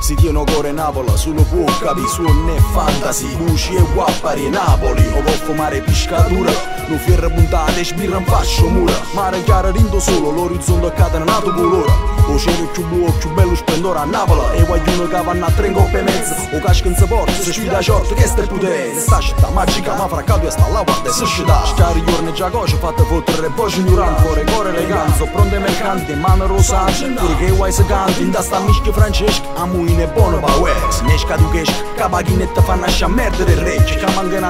Si tiene cuore Napoli, solo può capire suono e fantasy. Luci e guappari Napoli, o può fumare piscatura Non fierre puntate, sbirra in fascio mura Mare chiaro rindo solo, l'orizzonte catenato colore o cielo più buono, più bello splendore a Napoli E guagliuno che vanno a tre coppe e mezzo O casca in porta, se sfida short, che stai potente Sta città magica, ma fra caduia sta là, guarda e se scida Scari giorni già coce, fatte fottere voci ignoranti Cuore, cuore eleganti, pronte mercanti, mano rosate Pure che vuoi se canti, in da sta mischio francesco Amuine buono pa uex, nesca du chesh Cabaghinetta fa nasce a merda del recce Che mancano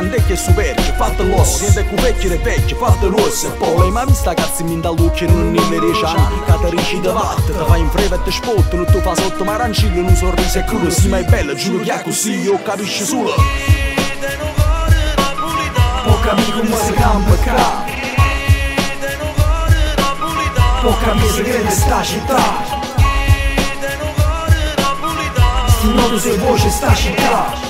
andecchie e superche, fatte l'osso Siete cu vecchie e vecchie, fatte rosse Poi lei ma vista cazzi min da lucchio non ne riesce anni Catarici da vatte, fai in freva e te spottano Tu fa sotto marancillo in un sorriso e crudo Sì ma è bella, giuro che è così io capisci solo Può capire come si campa qua Può capire se crede sta città Sti noto sue voci sta città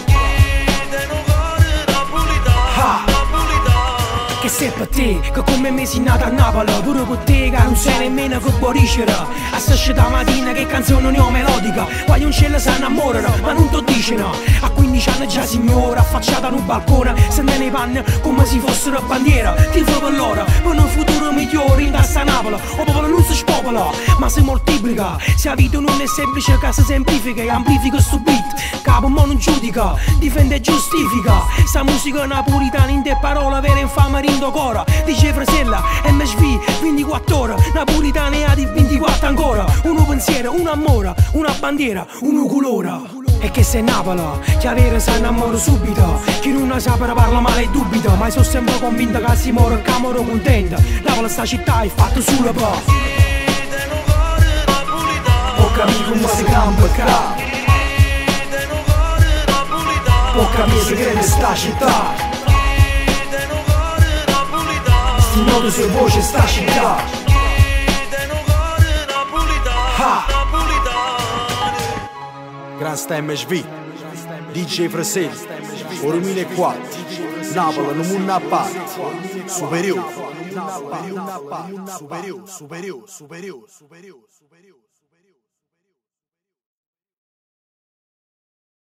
che sei per te, che come me sei nata a Napoli Pure per te che non sei nemmeno che buoniscere A da mattina che canzone ne ho melodica Poi un cielo si innamorano, ma non ti dicono A 15 anni già signora, affacciata un balcone Se ne ne panne come se fossero bandiera Ti fa per loro, per un futuro migliore in testa Napoli O popolo non si spopola, ma si moltiplica. Se la vita non è semplice che si semplifica E amplifica sto beat, capo ma non giudica Difende e giustifica. Sta musica napolitana in te parole vere infame lindo cora Dice Fresella, MSV, 24 ore. Napolitane a di 24 ancora. Uno pensiero, un amore, una bandiera, uno colore. E che se Napoli, che avere si innamora subito. Chi non sa per parla male e dubita. Ma sono sempre convinto che si muore che moro contento Napoli sta città è fatta solo per caminho musical para cá. Pouca camisa segredo está a agitar. Senhor dos Irmãos está a agitar. Ha! Grandstemas V DJ Brasil. Ormine 4 Nábala no mundo na paz Suberiu Suberiu, suberiu, superior, superior.